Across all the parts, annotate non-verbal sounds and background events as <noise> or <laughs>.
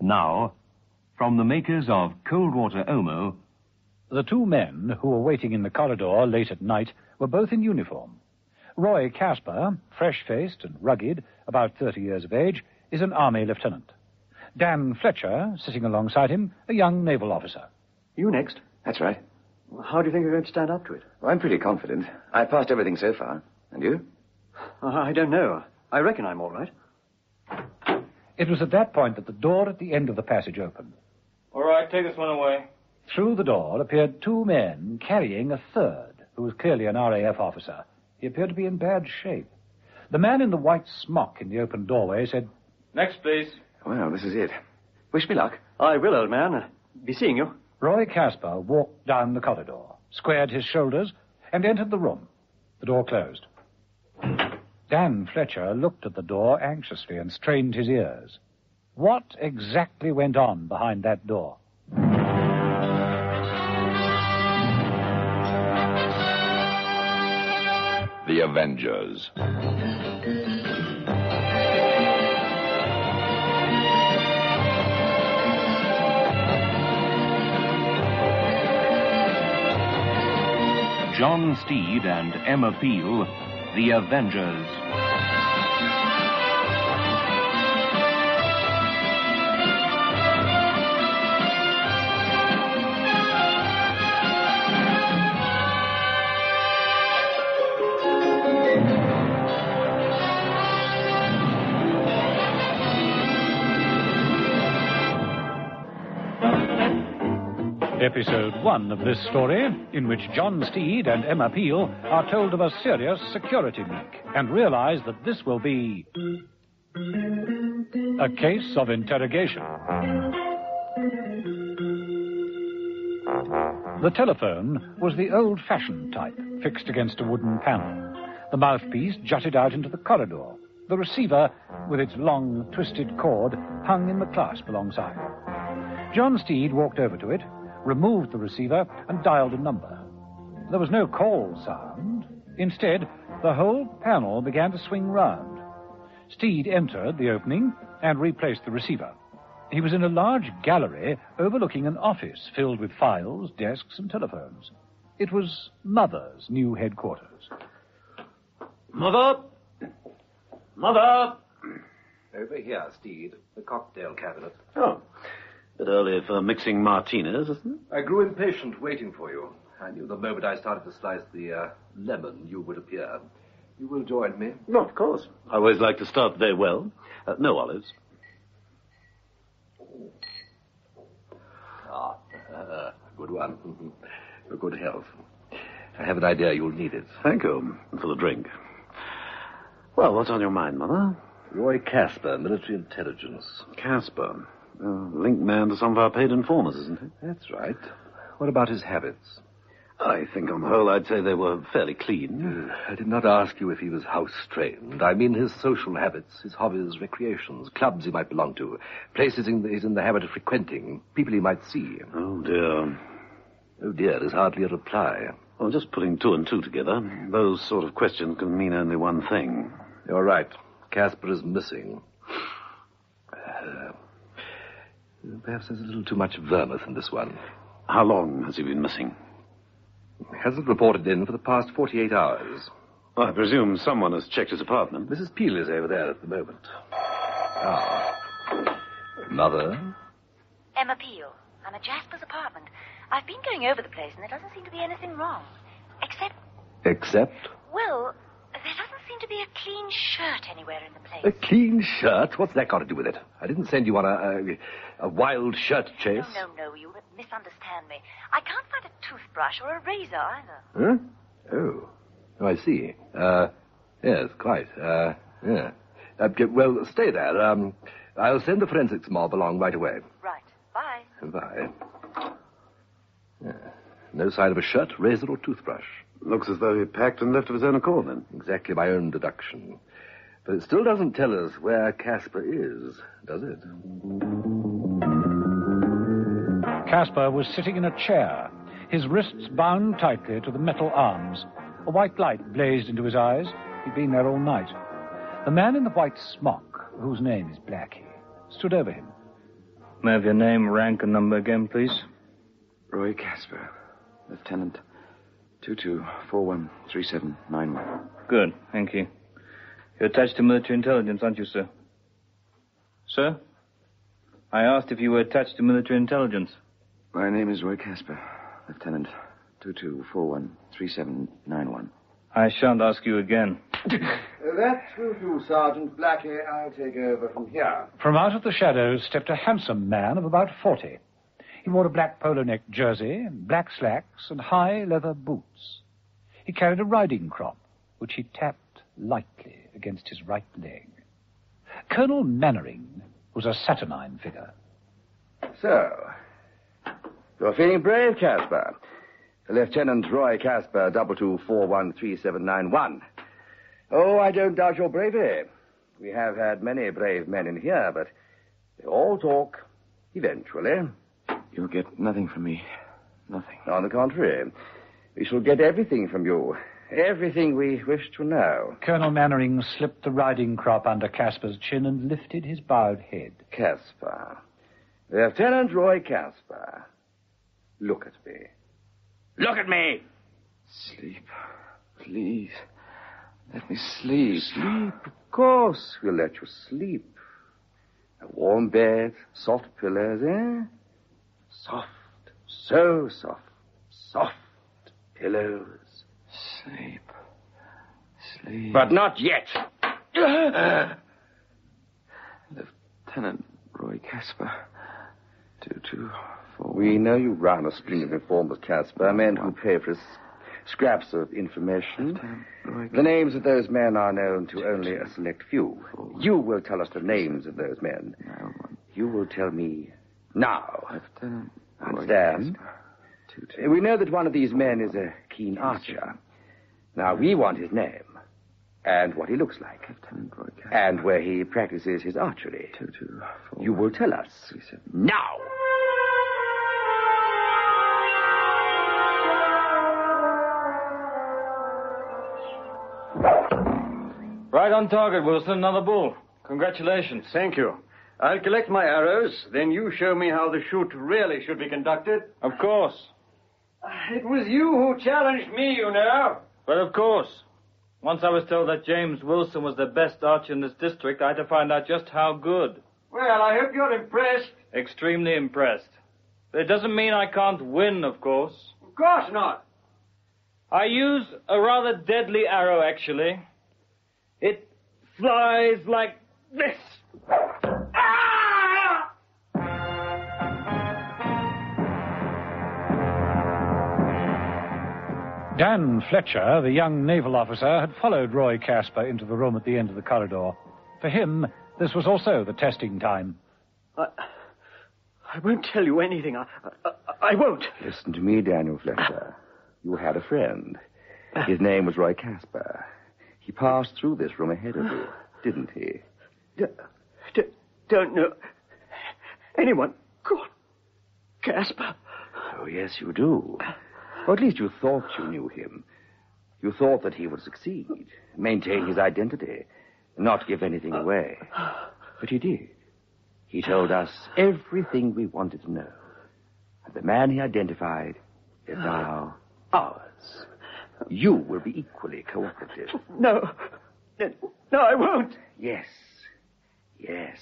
Now, from the makers of Cold Water Omo, The two men who were waiting in the corridor late at night were both in uniform. Roy Casper, fresh faced and rugged, about 30 years of age, is an army lieutenant. Dan Fletcher, sitting alongside him, a young naval officer. You next. That's right. How do you think you're going to stand up to it? Well, I'm pretty confident. I've passed everything so far. And you? Uh, I don't know. I reckon I'm all right. It was at that point that the door at the end of the passage opened. All right, take this one away. Through the door appeared two men carrying a third, who was clearly an RAF officer. He appeared to be in bad shape. The man in the white smock in the open doorway said, Next, please. Well, this is it. Wish me luck. I will, old man. Be seeing you. Roy Casper walked down the corridor, squared his shoulders, and entered the room. The door closed. Dan Fletcher looked at the door anxiously and strained his ears. What exactly went on behind that door? The Avengers. John Steed and Emma Peel, The Avengers. Episode one of this story, in which John Steed and Emma Peel are told of a serious security leak and realize that this will be a case of interrogation. The telephone was the old fashioned type, fixed against a wooden panel. The mouthpiece jutted out into the corridor. The receiver, with its long, twisted cord, hung in the clasp alongside. John Steed walked over to it, removed the receiver, and dialed a number. There was no call sound. Instead, the whole panel began to swing round. Steed entered the opening and replaced the receiver. He was in a large gallery overlooking an office filled with files, desks, and telephones. It was Mother's new headquarters. Mother! Mother! Over here, Steed. The cocktail cabinet. Oh. Bit early for mixing martinis, isn't it? I grew impatient waiting for you. I knew the moment I started to slice the uh, lemon you would appear. You will join me. No, of course. I always like to start the day well. Uh, no olives. Ah, uh, good one. <laughs> For good health. I have an idea you'll need it. Thank you for the drink. Well, what's on your mind, Mother? Roy Casper, military intelligence. Casper. Uh, link man to some of our paid informers, isn't he? That's right. What about his habits? I think on the whole I'd say they were fairly clean. I did not ask you if he was house trained. I mean his social habits, his hobbies, recreations, clubs he might belong to, places in the, he's in the habit of frequenting, people he might see. Oh, dear. Oh, dear, is hardly a reply. Well, just putting two and two together, those sort of questions can mean only one thing. You're right. Casper is missing. Uh, perhaps there's a little too much vermouth in this one. How long has he been missing? He hasn't reported in for the past 48 hours. Well, I presume someone has checked his apartment. Mrs. Peel is over there at the moment. Ah. Mother? Emma Peel. I'm at Casper's apartment. I've been going over the place, and there doesn't seem to be anything wrong. Except, Except? well, there doesn't seem to be a clean shirt anywhere in the place. A clean shirt? What's that got to do with it? I didn't send you on a, a, a wild shirt chase. No, no, no, you misunderstand me. I can't find a toothbrush or a razor either. Huh? Oh. Oh, I see. Uh, yes, quite. Uh, yeah. Uh, well, stay there. Um, I'll send the forensics mob along right away. Right. Bye. Bye. Yeah. No sign of a shirt, razor, or toothbrush. Looks as though he packed and left of his own accord, then. Exactly my own deduction. But it still doesn't tell us where Casper is, does it? Casper was sitting in a chair, his wrists bound tightly to the metal arms. A white light blazed into his eyes. He'd been there all night. The man in the white smock, whose name is Blackie, stood over him. May I have your name, rank, and number again, please? Roy Casper, Lieutenant 22413791. Good, thank you. You're attached to military intelligence, aren't you, sir? Sir? I asked if you were attached to military intelligence. My name is Roy Casper, Lieutenant 22413791. I shan't ask you again. <laughs> That will do, Sergeant Blackie. I'll take over from here. From out of the shadows stepped a handsome man of about forty. He wore a black polo neck jersey, black slacks, and high leather boots. He carried a riding crop, which he tapped lightly against his right leg. Colonel Mannering was a saturnine figure. So, you're feeling brave, Casper. Lieutenant Roy Casper, double two four one three seven nine one. Oh, I don't doubt your bravery. We have had many brave men in here, but they all talk eventually. You'll get nothing from me. Nothing. On the contrary, we shall get everything from you. Everything we wish to know. Colonel Mannering slipped the riding crop under Casper's chin and lifted his bowed head. Casper. Lieutenant Roy Casper. Look at me. Look at me! Sleep. Please. Let me sleep. Sleep, of course. We'll let you sleep. A warm bed, soft pillows, eh? Soft. So soft. Soft pillows. Sleep. Sleep. But not yet. Lieutenant Roy Casper. Two, two, four. We know you run a string of informers, Casper, men who pay for scraps of information. The names of those men are known to only a select few. You will tell us the names of those men. You will tell me now. Understand? We know that one of these men is a keen archer. Now, we want his name and what he looks like and where he practices his archery. You will tell us now. Right on target, Wilson. Another bull. Congratulations. Thank you. I'll collect my arrows, then you show me how the shoot really should be conducted. Of course. It was you who challenged me, you know. Well, of course. Once I was told that James Wilson was the best archer in this district, I had to find out just how good. Well, I hope you're impressed. Extremely impressed. But it doesn't mean I can't win, of course. Of course not. I use a rather deadly arrow, actually. It flies like this. Dan Fletcher, the young naval officer, had followed Roy Casper into the room at the end of the corridor. For him, this was also the testing time. I, I won't tell you anything. I, I, I won't. Listen to me, Daniel Fletcher. You had a friend. Ah. His name was Roy Casper. He passed through this room ahead of you, <sighs> didn't he? D- d- don't know anyone called Casper. Oh, yes, you do. Or at least you thought you knew him. You thought that he would succeed, maintain his identity, not give anything away. But he did. He told us everything we wanted to know. And the man he identified is now ours. You will be equally cooperative. No. No, I won't. Yes. Yes.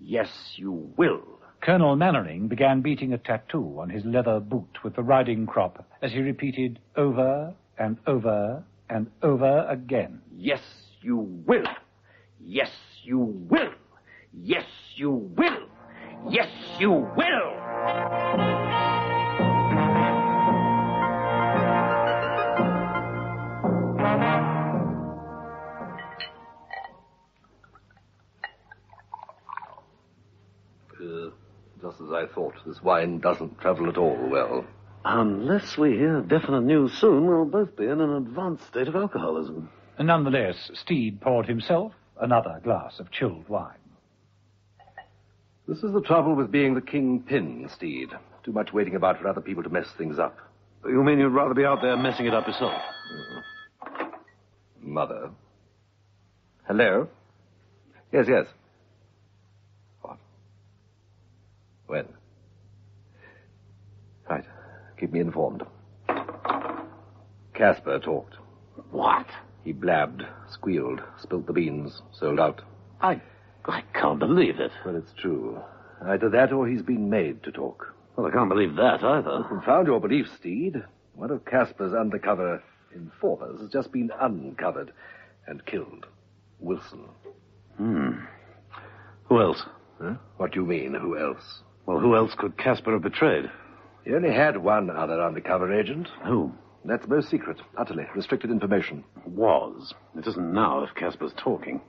Yes, you will. Colonel Mannering began beating a tattoo on his leather boot with the riding crop as he repeated over and over and over again. Yes, you will. Yes, you will. This wine doesn't travel at all well. Unless we hear definite news soon, we'll both be in an advanced state of alcoholism. And Nonetheless, Steed poured himself another glass of chilled wine. This is the trouble with being the kingpin, Steed. Too much waiting about for other people to mess things up. You mean you'd rather be out there messing it up yourself? Mm-hmm. Mother. Hello? Yes, yes. What? When? Keep me informed. Casper talked. What? He blabbed, squealed, spilt the beans, sold out. I, I can't believe it. Well, it's true. Either that or he's been made to talk. Well, I can't believe that either. Confound your belief, Steed. One of Casper's undercover informers has just been uncovered and killed. Wilson. Hmm. Who else? Huh? What do you mean, who else? Well, who else could Casper have betrayed? He only had one other undercover agent. Who? That's most secret, utterly restricted information. Was. It isn't now if Casper's talking.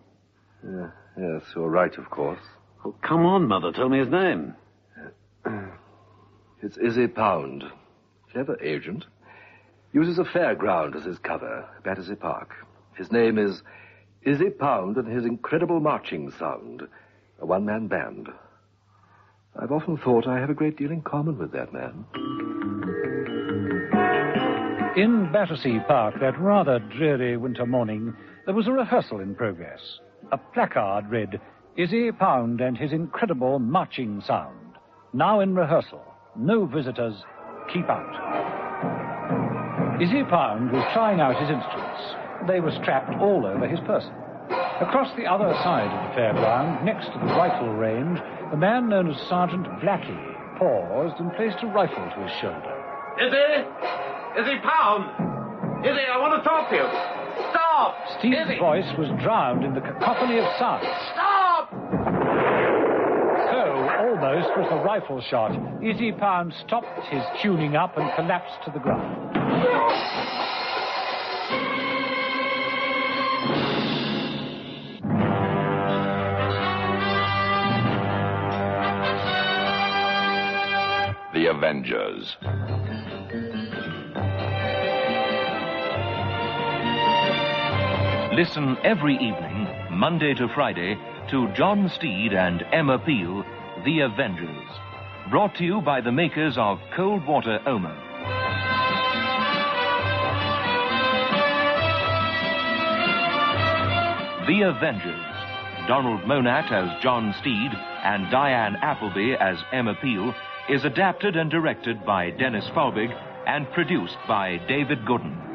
Yeah, yes, you're right, of course. Oh, come on, Mother. Tell me his name. <clears throat> It's Izzy Pound. Clever agent. Uses a fairground as his cover, Battersea Park. His name is Izzy Pound and his incredible marching sound. A one-man band. I've often thought I have a great deal in common with that man. In Battersea Park that rather dreary winter morning, there was a rehearsal in progress. A placard read, Izzy Pound and his incredible marching sound. Now in rehearsal. No visitors. Keep out. Izzy Pound was trying out his instruments. They were strapped all over his person. Across the other side of the fairground, next to the rifle range, the man known as Sergeant Blackie paused and placed a rifle to his shoulder. Izzy! Izzy Pound! Izzy, I want to talk to you. Stop! Steed's Izzy! voice was drowned in the cacophony of sounds. Stop! So, almost was the rifle shot. Izzy Pound stopped his tuning up and collapsed to the ground. The Avengers. Listen every evening, Monday to Friday, to John Steed and Emma Peel, The Avengers. Brought to you by the makers of Cold Water Omo. The Avengers. Donald Monat as John Steed and Diane Appleby as Emma Peel is adapted and directed by Dennis Folbigge and produced by David Gooden.